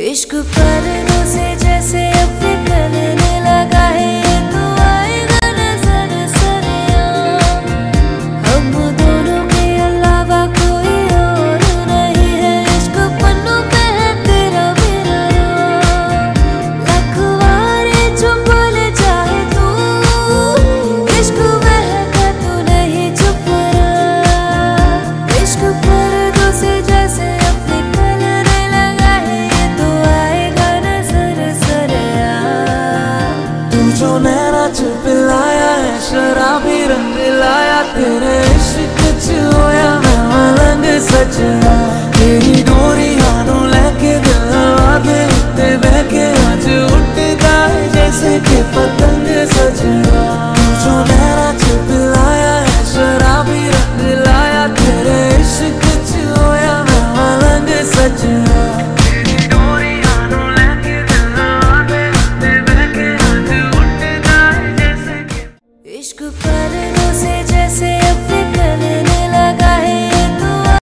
इश्क पर नैना चुप लाया है, शराबी रंग लाया। तेरे इश्क च होया, मैं मलंग सजना तेरी डोरी हानू लेके दिल उत्ते बह के आज उठता है, जैसे कि पता बादलों से जैसे